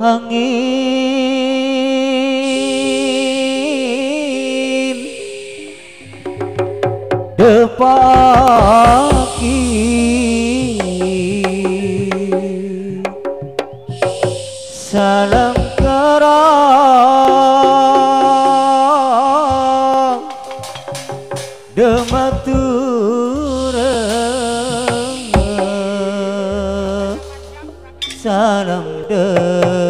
angin depaki. Salam kerang dematu Salam de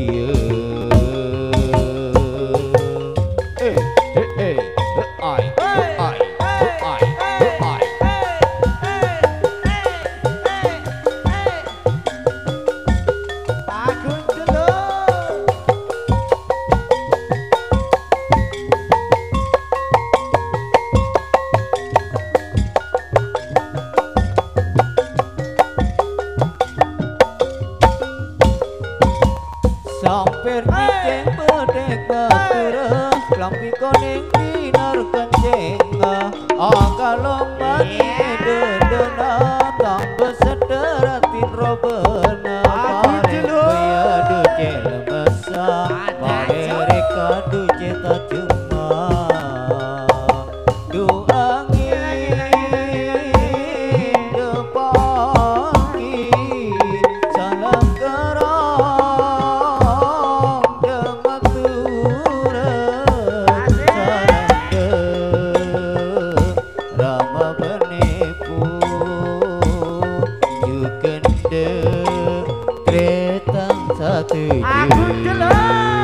you. Oh, kalau mani yeah. dendam setuju aku jelas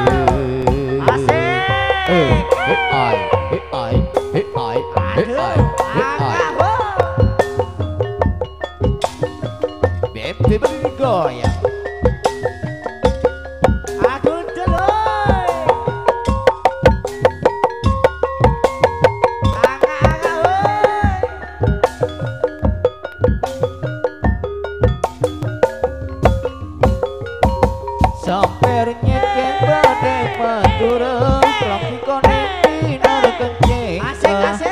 durung prakone pinar kenceng asik asik.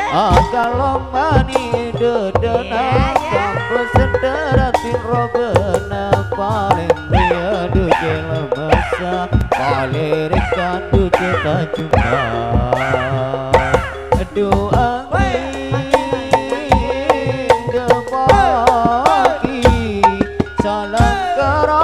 Paling dia duje lemasa palerik kan duje cinta doa Salam karo